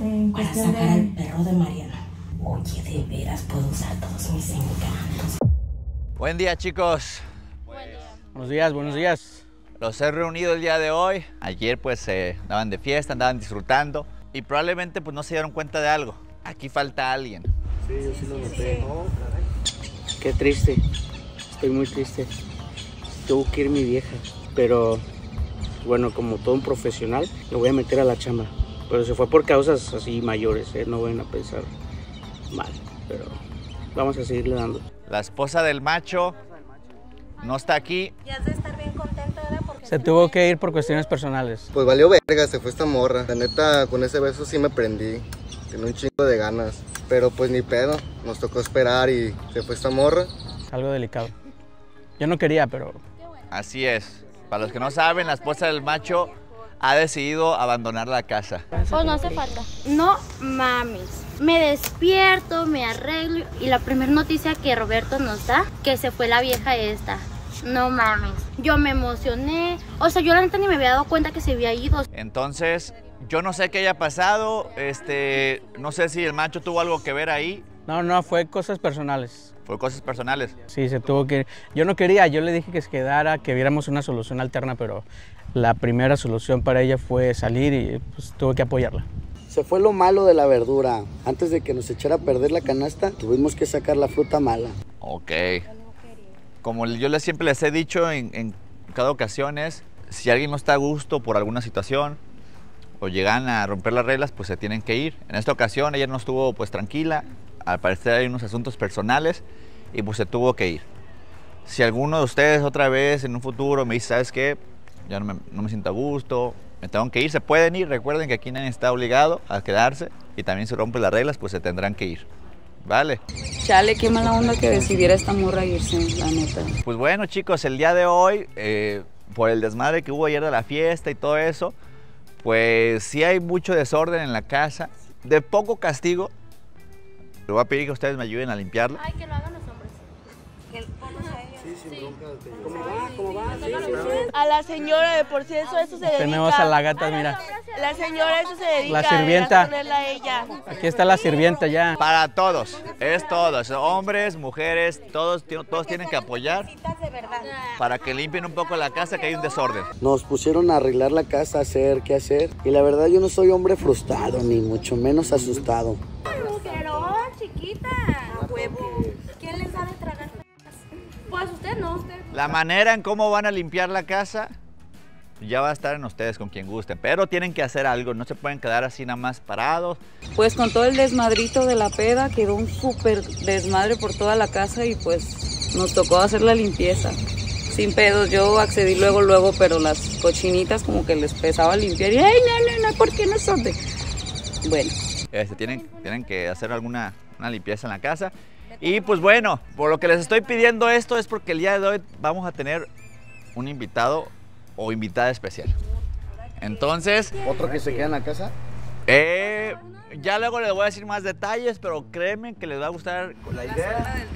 En para sacar al de... perro de Mariana. Oye, de veras puedo usar todos mis encantos. Buen día chicos. Buenos días, buenos días. Los he reunido el día de hoy. Ayer pues se andaban de fiesta, andaban disfrutando y probablemente pues no se dieron cuenta de algo. Aquí falta alguien. Sí, yo sí lo noté. Qué triste. Estoy muy triste. Tuvo que ir mi vieja. Pero bueno, como todo un profesional, lo voy a meter a la chamba. Pero se fue por causas así mayores, ¿eh? no vayan a pensar mal. Pero vamos a seguirle dando. La esposa del macho no está aquí. Ya has de estar bien contento, ¿verdad? Porque Se tuvo que ir por cuestiones personales. Pues valió verga, se fue esta morra. La neta, con ese beso sí me prendí. Tenía un chingo de ganas. Pero pues ni pedo, nos tocó esperar y se fue esta morra. Es algo delicado. Yo no quería, pero Así es. Para los que no saben, la esposa del macho ha decidido abandonar la casa. Pues no hace falta. No mames. Me despierto, me arreglo y la primera noticia que Roberto nos da, que se fue la vieja esta. No mames. Yo me emocioné. O sea, yo la neta ni me había dado cuenta que se había ido. Entonces, yo no sé qué haya pasado. Este, no sé si el macho tuvo algo que ver ahí. No, no, fue cosas personales. Fue cosas personales. Sí, se tuvo que. Yo no quería, yo le dije que se quedara, que viéramos una solución alterna, pero la primera solución para ella fue salir y pues tuve que apoyarla. Se fue lo malo de la verdura. Antes de que nos echara a perder la canasta, tuvimos que sacar la fruta mala. Ok. Como yo les, siempre les he dicho en, en cada ocasión es, si alguien no está a gusto por alguna situación o llegan a romper las reglas, pues se tienen que ir. En esta ocasión ella no estuvo pues tranquila, al parecer hay unos asuntos personales y pues se tuvo que ir. Si alguno de ustedes otra vez en un futuro me dice, ¿sabes qué? Ya no me, no me siento a gusto, me tengo que ir, se pueden ir. Recuerden que aquí nadie está obligado a quedarse y también si rompen las reglas, pues se tendrán que ir. ¿Vale? Chale, qué mala onda que decidiera esta morra irse, la neta. Pues bueno, chicos, el día de hoy, eh, por el desmadre que hubo ayer de la fiesta y todo eso, pues sí hay mucho desorden en la casa, de poco castigo. Le voy a pedir que ustedes me ayuden a limpiarla. Los hombres. A la señora de por sí eso, eso se dedica. Tenemos a la gata, mira. La señora eso se dedica. La sirvienta. a ponerla a ella. Aquí está la sirvienta ya. Para todos, es todos, hombres, mujeres, todos, todos tienen que apoyar para que limpien un poco la casa, que hay un desorden. Nos pusieron a arreglar la casa, a hacer, qué hacer. Y la verdad yo no soy hombre frustrado, ni mucho menos asustado. La manera en cómo van a limpiar la casa ya va a estar en ustedes con quien gusten, pero tienen que hacer algo, no se pueden quedar así nada más parados. Pues con todo el desmadrito de la peda quedó un súper desmadre por toda la casa y pues nos tocó hacer la limpieza. Sin pedos, yo accedí luego, luego, pero las cochinitas como que les pesaba limpiar y, ay, no, no, no, ¿por qué no son de...? Bueno, Este, tienen, tienen que hacer alguna una limpieza en la casa. Y pues bueno, por lo que les estoy pidiendo esto es porque el día de hoy vamos a tener un invitado o invitada especial. Entonces, ¿Otro que se queda en la casa? eh, ya luego les voy a decir más detalles, pero créeme que les va a gustar la idea.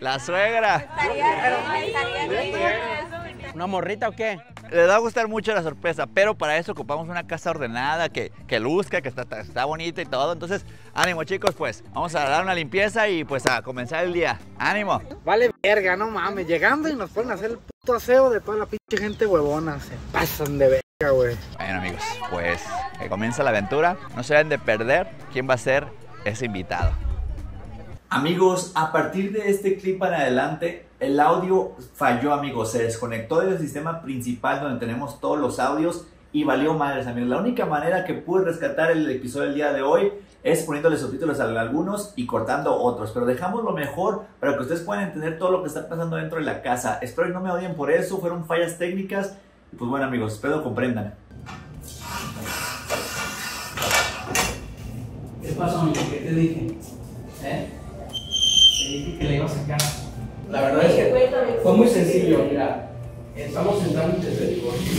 La suegra. ¿Una morrita o qué? Les va a gustar mucho la sorpresa, pero para eso ocupamos una casa ordenada, que, que luzca, que está, está bonita y todo. Entonces, ánimo chicos, pues vamos a dar una limpieza y pues a comenzar el día. Ánimo. Vale verga, no mames. Llegando y nos pueden hacer el puto aseo de toda la pinche gente huevona. Se pasan de verga, güey. Bueno amigos, pues que comienza la aventura. No se deben de perder quién va a ser ese invitado. Amigos, a partir de este clip para adelante, el audio falló, amigos. Se desconectó del sistema principal donde tenemos todos los audios y valió madres, amigos. La única manera que pude rescatar el episodio del día de hoy es poniéndole subtítulos a algunos y cortando otros. Pero dejamos lo mejor para que ustedes puedan entender todo lo que está pasando dentro de la casa. Espero que no me odien por eso, fueron fallas técnicas. Pues bueno, amigos, espero comprendan. ¿Qué pasó, amigo? ¿Qué te dije? ¿Eh? Te dije que le iba a sacar. La verdad es que fue muy sencillo, mira. Estamos en trámites de divorcio.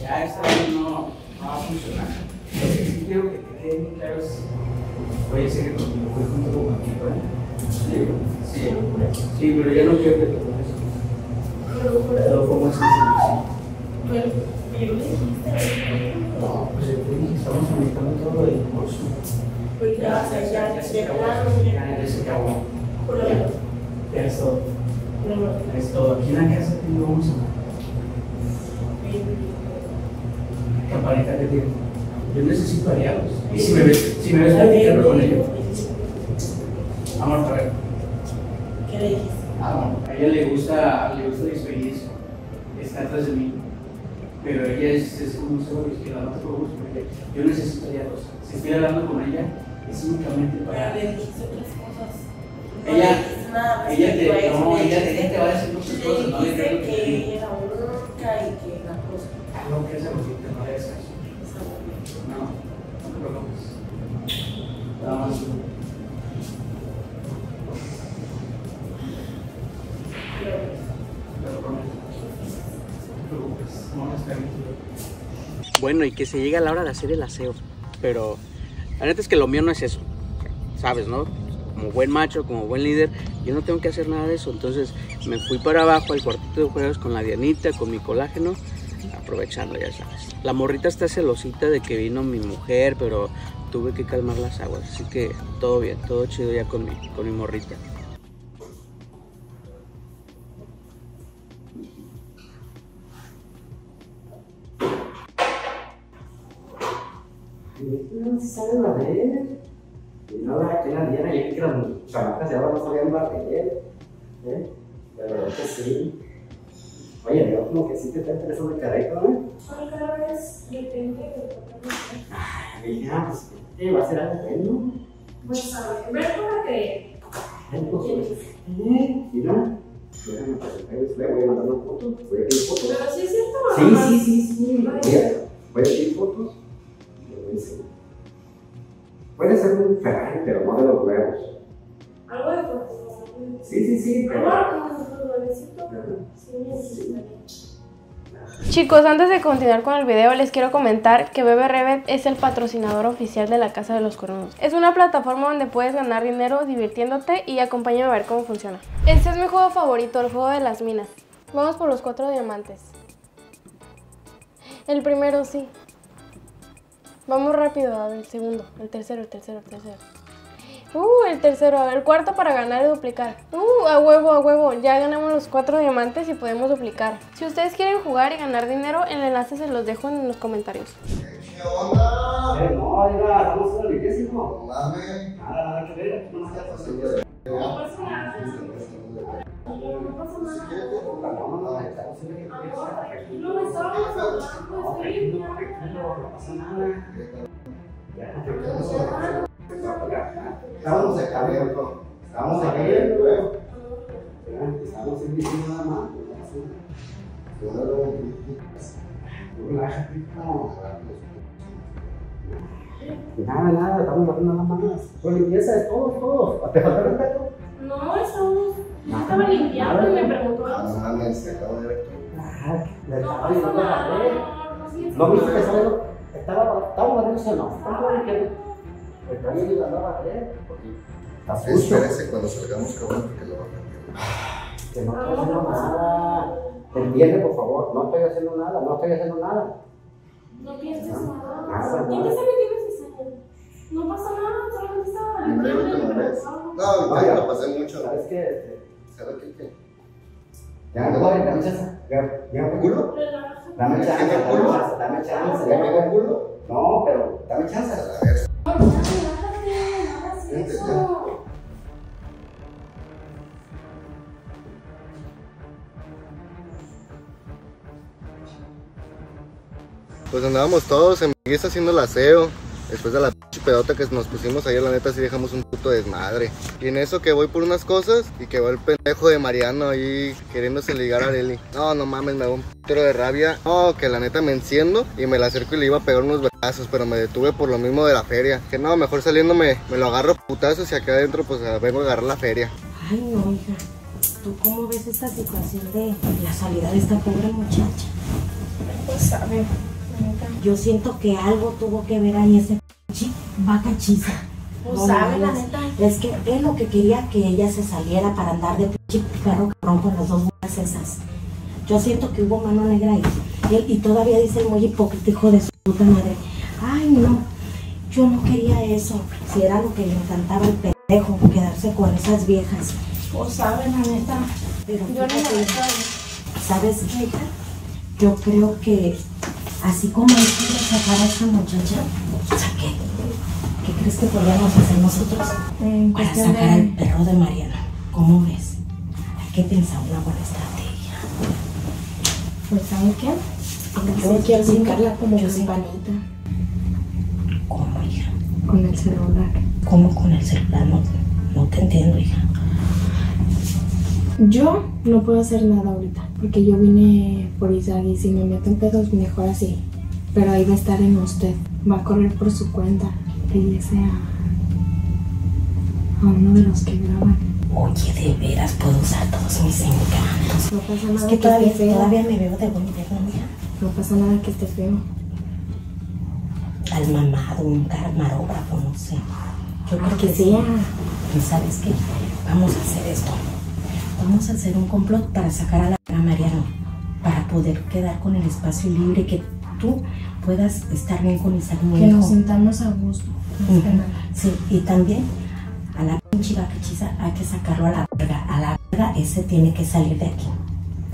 Ya esta vez no, no va a funcionar. Lo que sí quiero que te quede muy claro es. Oye, sé que conmigo fue junto con Paquito, ¿eh? Sí, sí. Sí, pero ya no quiero que te pones eso. Pero fue muy sencillo, sí. No, pues yo estamos todo Porque vas a ya Ya de acabó. plano. Ya, ya se acabó. Ya es todo. Es todo. Aquí en la casa tengo un Campanita que tiene. Yo necesito aliados. Y si me ves, si me ves platicando con ella. Vamos a ver. ¿Qué le dijiste? Ah, bueno, a ella le gusta, le gusta la experiencia. Está atrás de mí. Pero ella es, es como un seguro no te preocupes por. Yo necesito aliados. Si estoy hablando con ella, es únicamente Pero para. le dijiste otras cosas. No Ella- más ella te- no, ella- ella te va a decir muchas cosas, no le creo que era bronca y que la cosa. Ah, no, que esa cosita no le hagas caso. No, no te preocupes. Lo. No no permitiré. Bueno, y que se llegue a la hora de hacer el aseo. Pero la neta es que lo mío no es eso. Sabes, ¿no? Como buen macho, como buen líder, yo no tengo que hacer nada de eso. Entonces me fui para abajo al cuartito de juegos con la Dianita, con mi colágeno, aprovechando, ya sabes. La morrita está celosita de que vino mi mujer, pero tuve que calmar las aguas. Así que todo bien, todo chido ya con mi, con mi morrita. No se sabe barrer. Y no, aquí la Diana, que las chamacas de ahora no sabían barrer. ¿Eh? La verdad que sí. Oye, veo como que sí te está interesando el carrito, ¿eh? Son cada vez depende de Ay, ya, pues, ¿qué va a ser algo bueno? Pues a ver, ver para que. Ay, pues, eh, mira. Déjame voy a mandar una foto. Voy a pedir fotos. Pero sí es cierto, Sí, sí, sí, sí. Voy a, pedir fotos. Voy a enseñar. Puede ser un Ferrari, pero no de los huevos. Algo de. Sí, sí, sí, pero. Chicos, antes de continuar con el video, les quiero comentar que Bebe Revet es el patrocinador oficial de la Casa de los Cornudos. Es una plataforma donde puedes ganar dinero divirtiéndote y acompáñame a ver cómo funciona. Este es mi juego favorito, el juego de las minas. Vamos por los cuatro diamantes. El primero sí. Vamos rápido, a ver, el segundo, el tercero, el tercero, el tercero. Uh, el tercero, a ver, el cuarto para ganar y duplicar. Uh, a huevo, a huevo, ya ganamos los cuatro diamantes y podemos duplicar. Si ustedes quieren jugar y ganar dinero, el enlace se los dejo en los comentarios. Eh, no, mira, estamos en la iglesia, hijo. Nada, nada que ver. aquí nomás está pasando. No pasa nada. No pasa nada. No, estábamos hablando, está bien, Estamos acá, viejo. Estamos acá, viejo. Estamos en diciendo nada más. Relájate. Nada, nada, estamos haciendo nada más. Con limpieza de todos, todos. ¿Te falta respeto? No, estábamos. Yo estaba limpiando y me preguntó algo. mames, te acabo de ver. Ah, le No estaba diciendo la red. No, ¿No viste que estaba estaba estaba barriendo o no? Estaba ayudando a barrer porque está sucio. Espérese cuando salgamos, cabrón, porque lo va a cambiar. Que no estoy haciendo nada. Entiende, por favor. No estoy haciendo nada. No estoy haciendo nada. No pienses nada. Nada, ¿Quién te está metiendo cizaña? No pasa nada, solamente estaba preguntó. No, ya lo pasé mucho. ¿Sabes qué? ¿Sabes qué? Qué? Ya, no, dame chance. Ya, ya, ¿Culo? Dame chance, ¿Tiene dame culo? chance, dame chance. ¿Ya tiene culo? No, pero dame chance. A ver. Pues andábamos todos en Vigues haciendo el aseo. Después de la pedota que nos pusimos ayer, la neta sí dejamos un puto desmadre. Y en eso que voy por unas cosas y que va el pendejo de Mariano ahí queriéndose ligar a Areli. No, no mames, me da un putero de rabia. No, que la neta me enciendo y me la acerco y le iba a pegar unos brazos, pero me detuve por lo mismo de la feria. Que no, mejor saliéndome me lo agarro a putazos y acá adentro pues vengo a agarrar la feria. Ay, no, hija. ¿Tú cómo ves esta situación de la salida de esta pobre muchacha? Pues sabe. Yo siento que algo tuvo que ver ahí ese vaca chisa. Pues sabe, la neta. Es que él lo que quería que ella se saliera para andar de pinche perro cabrón con las dos buenas esas. Yo siento que hubo mano negra ahí. Y, él- y todavía dice el muy hipócrita hijo de su puta madre. Ay, no. Yo no quería eso. Si era lo que le encantaba el pendejo, quedarse con esas viejas. Pues saben, la neta. Pero Yo no la ¿sabes qué, hija? Yo creo que así como él quiere sacar a esta muchacha, saqué. ¿Qué crees que podríamos hacer nosotros? Para sacar al de... perro de Mariana. ¿Cómo ves? Hay que pensar una buena estrategia. Pues, ¿saben qué? Yo quiero sacarla como yo sí. campanita ¿Cómo, hija? con el celular. ¿Cómo con el celular? No, no te entiendo, hija. Yo no puedo hacer nada ahorita, porque yo vine por Isaac y si me meto en pedos, mejor así. Pero ahí va a estar en usted. Va a correr por su cuenta. Ese a, a uno de los que graban. Oye, de veras puedo usar todos mis encantos. No pasa Es nada que que, todavía, esté feo. todavía me veo de mija. No pasa nada que esté feo. Al mamado, un camarógrafo, no sé. Yo creo Que que sí. sea. ¿Y sabes qué? Vamos a hacer esto. Vamos a hacer un complot para sacar a la a Mariano. Para poder quedar con el espacio libre, que tú puedas estar bien con mi Que nos sentamos a gusto. Ujú. nada. Sí, y también a la pinche vaca hechiza hay que sacarlo a la verga. A la verga ese tiene que salir de aquí.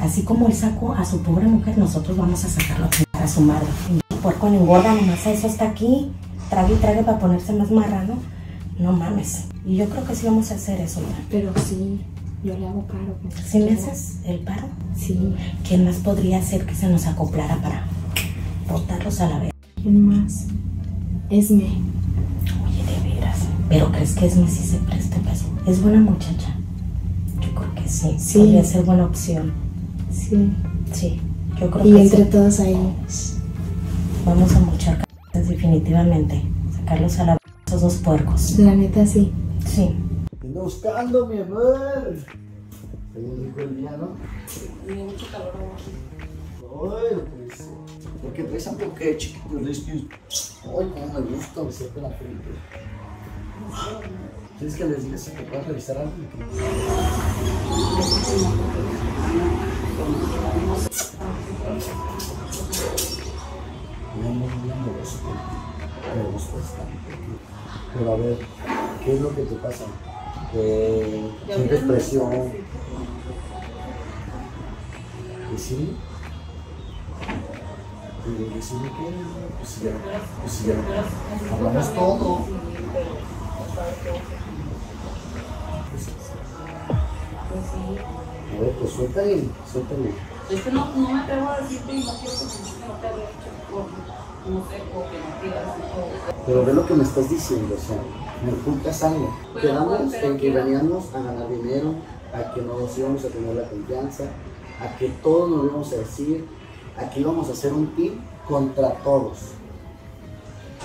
Así como él sacó a su pobre mujer, nosotros vamos a sacarlo a su madre. Pinche puerco engorda nomás eso está aquí. Trague y trague para ponerse más marrano. No mames. Y yo creo que sí vamos a hacer eso. hija. Pero sí, yo le hago paro. pues. ¿Sí me haces el paro? Sí. ¿Quién más podría hacer que se nos acoplara para botarlos a la verga? ¿Quién más? Esme. Oye, de veras. ¿Pero crees que Esme sí se preste para eso? Es buena muchacha. Yo creo que sí. Sí. Podría ser buena opción. Sí. Sí. Yo creo Y que entre sí. todos ahí. Vamos a cabezas definitivamente. Sacarlos a la esos dos puercos. La neta sí. Sí. Ando buscando, mi amor. Ahí el día, ¿no? Tiene mucho calor Ay. Porque traes algo que chiquito, Ay, cómo me gusta besarte la frente. ¿Quieres que les diga si te puedes revisar algo? Muy, muy, muy amoroso. Me gusta bastante. Pero a ver, ¿qué es lo que te pasa? Que sientes presión. ¿Y sí? Y decirle que, pues si ya, pues si ya, hablamos todo. A ver, pues suéltale, suéltale. Es que no, no me atrevo a decirte y no quiero que que no te había hecho por, no sé, porque no quieras. o- Pero ve lo que me estás diciendo, o sea, me ocultas algo. Pero, Quedamos pero en que veníamos a ganar dinero, a que nos íbamos a tener la confianza, a que todos nos íbamos a decir, a que íbamos a hacer un team contra todos.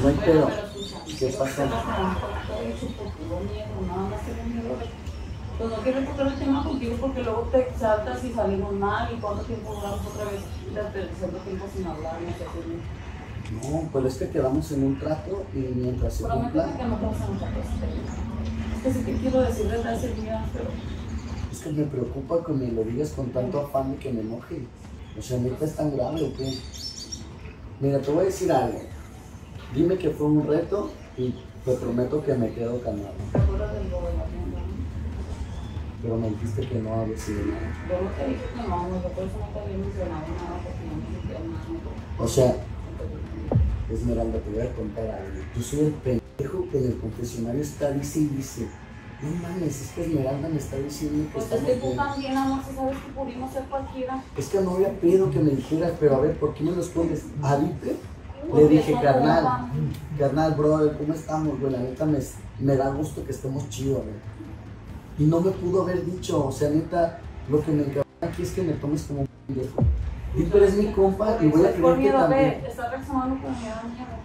No hay pedo. ¿Qué quiero pasó? que sepas que a lo mejor te he hecho por puro miedo, nada más tengo miedo de- Pues no quiero tocar el tema contigo porque luego te exaltas y salimos mal y cuánto tiempo duramos otra vez desperdiciando tiempo sin hablar, qué. No, pero es que quedamos en un trato y mientras se cumpla, que no te vas a enojar por eso. Es que sí te quiero decir desde hace días, pero es que me preocupa que me lo digas con tanto afán de que me enoje. O sea, ¿neta es tan grave o qué? Mira, te voy a decir algo. Dime que fue un reto y te prometo que me quedo calmado. Pero me dijiste que no había sido nada. Yo no te dije que no, no, yo por eso no te había mencionado nada porque no me sentía mal. O sea, Esmeralda, te voy a contar algo. Yo soy el pendejo que en el confesionario está dice y dice. No mames, es que Esmeralda me está diciendo que Pues está es que tú bien. también, amor, si sabes que pudimos ser cualquiera. Es que no había pedido que me dijeras, pero a ver, ¿por qué me lo escondes? ¿A Dipe? Le dije, carnal, carnal, brother, ¿cómo estamos, güey? La neta me, me da gusto que estemos chidos, güey. Y no me pudo haber dicho, o sea, neta, lo que me encanta aquí es que me tomes como un pendejo. Dipe eres mi compa y voy a Es creer que también. ve, está reaccionando con miedo a miedo.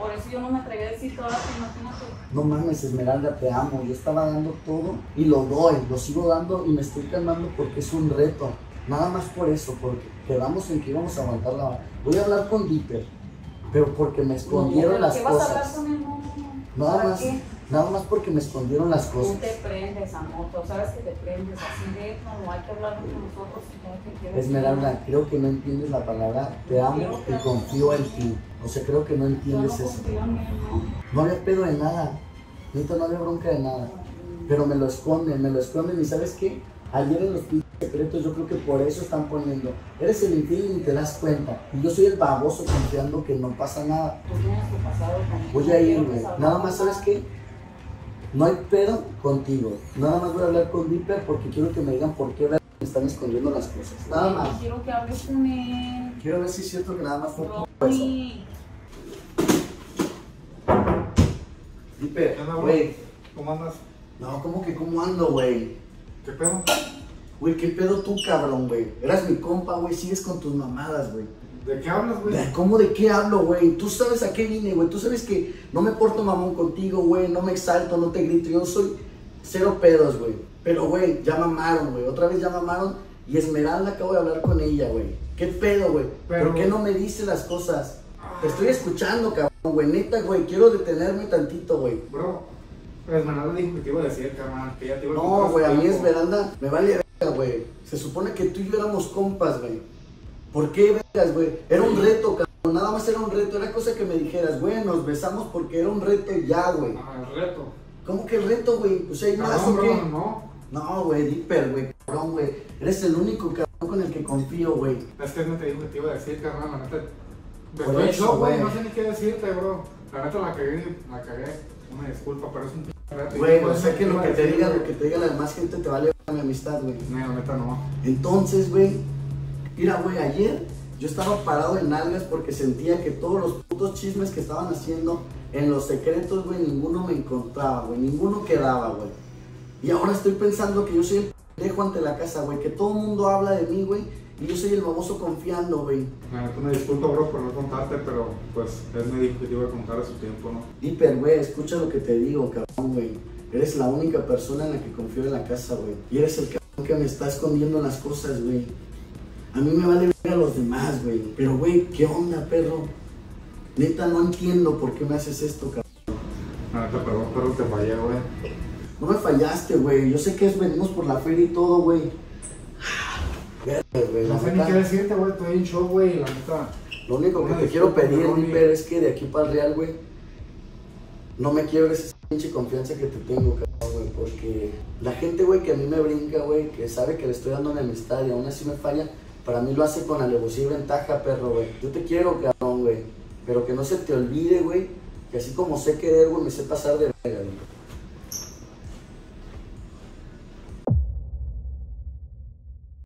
Por eso yo no me atreví a decir todo, imagínate. No mames, Esmeralda, te amo. Yo estaba dando todo y lo doy, lo sigo dando y me estoy calmando porque es un reto. Nada más por eso, porque quedamos en que íbamos a aguantar la. Voy a hablar con Dipper, pero porque me escondieron ¿Pero las ¿Qué vas a hablar cosas. con él? No, no, no. Nada ¿Para más, qué? nada más porque me escondieron las Tú cosas. te prendes, amor. Tú sabes que te prendes. Así de no hay que hablar entre nosotros. Esmeralda, creo que no entiendes la palabra te amo y confío en ti. O sea, creo que no entiendes eso. no. Había pedo de nada. Neta, no había bronca de nada. Pero me lo esconden, me lo esconden. ¿Y sabes qué? Ayer en los pinches secretos yo creo que por eso están poniendo. Eres el infiel y ni te das cuenta. Y yo soy el baboso confiando que no pasa nada. Voy a ir, güey. Nada más, ¿sabes qué? No hay pedo contigo. Nada más voy a hablar con Dipper porque quiero que me digan por qué me están escondiendo las cosas. Nada más. Quiero que hables con él. Quiero ver si es cierto que nada más fue güey. ¿Cómo andas? No, ¿cómo que cómo ando, güey? ¿Qué pedo? Güey, ¿qué pedo tú, cabrón, güey? Eras mi compa, güey. Sigues con tus mamadas, güey. ¿De qué hablas, güey? ¿De ¿Cómo de qué hablo, güey? Tú sabes a qué vine, güey. Tú sabes que no me porto mamón contigo, güey. No me exalto, no te grito. Yo soy cero pedos, güey. Pero, güey, ya mamaron, güey. Otra vez ya mamaron. Y Esmeralda acabo de hablar con ella, güey. ¿Qué pedo, güey? ¿Por qué no me dices las cosas? Te estoy escuchando, cabrón, güey. Neta, güey. Quiero detenerme tantito, güey. Bro, Esmeralda dijo que te iba a decir, carnal, que ya te iba a No, güey, a mí tiempo. Esmeralda me vale verga, güey. Se supone que tú y yo éramos compas, güey. ¿Por qué vergas, güey? Era un reto, cabrón. Nada más era un reto. Era cosa que me dijeras, güey, nos besamos porque era un reto ya, güey. Ah, el reto. ¿Cómo que reto, güey? O sea, ¿hay más Cabrón, o qué? bro, no. No, güey, Dipper, güey, cabrón, güey. Eres el único cabrón con el que confío, güey. Es que no te dijo que te iba a decir, carnal, la neta. Por en eso, güey, no sé ni qué decirte, bro. La neta la cagué, la cagué. Una disculpa, pero es un p. Güey, o sea que lo que te diga, lo que te diga la demás gente te vale mi amistad, güey. No, la neta no. Entonces, güey, mira, güey, ayer yo estaba parado en algas porque sentía que todos los putos chismes que estaban haciendo en los secretos, güey, ninguno me encontraba, güey, ninguno quedaba, güey. Y ahora estoy pensando que yo soy el pendejo ante la casa, güey, que todo el mundo habla de mí, güey, y yo soy el baboso confiando, güey. La neta me disculpo, bro, por no contarte, pero pues él me dijo que te iba a contar a su tiempo, ¿no? Dipper, güey, escucha lo que te digo, cabrón, güey. Eres la única persona en la que confío en la casa, güey. Y eres el cabrón que me está escondiendo las cosas, güey. A mí me vale ver a los demás, güey. Pero, güey, ¿qué onda, perro? Neta, no entiendo por qué me haces esto, cabrón. Neta, perdón, pero te fallé, güey. No me fallaste, güey. Yo sé que es, venimos por la feria y todo, güey. No sé ni qué decirte, güey, estoy en shock, güey, la neta. Lo único que Una te quiero pedir. Dipper, es que de aquí para el Real, güey, no me quiebres esa pinche confianza que te tengo, cabrón, güey, porque la gente, güey, que a mí me brinca, güey, que sabe que le estoy dando mi amistad y aún así me falla, para mí lo hace con alevosía y ventaja, perro, güey. Yo te quiero, cabrón, güey, pero que no se te olvide, güey, que así como sé querer, güey, me sé pasar de verga, güey.